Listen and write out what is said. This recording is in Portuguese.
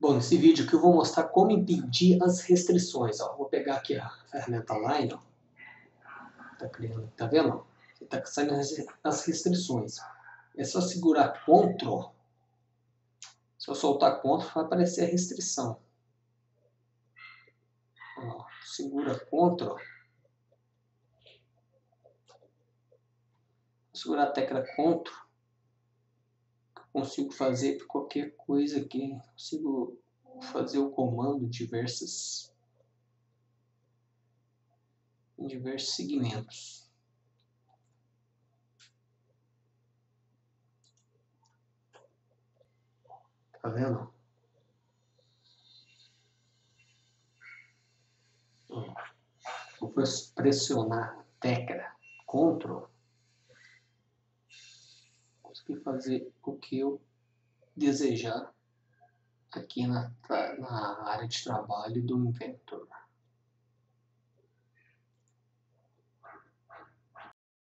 Bom, nesse vídeo aqui eu vou mostrar como impedir as restrições. Ó, vou pegar aqui a ferramenta Line, ó. Tá, criando, tá vendo? Está saindo as restrições. É só segurar CTRL. Se eu soltar CTRL, vai aparecer a restrição. Ó, segura CTRL. Segurar a tecla CTRL consigo fazer qualquer coisa aqui, consigo fazer o comando diversas em diversos segmentos. Tá vendo? Vou pressionar tecla Ctrl consegui fazer o que eu desejar aqui na, na área de trabalho do inventor.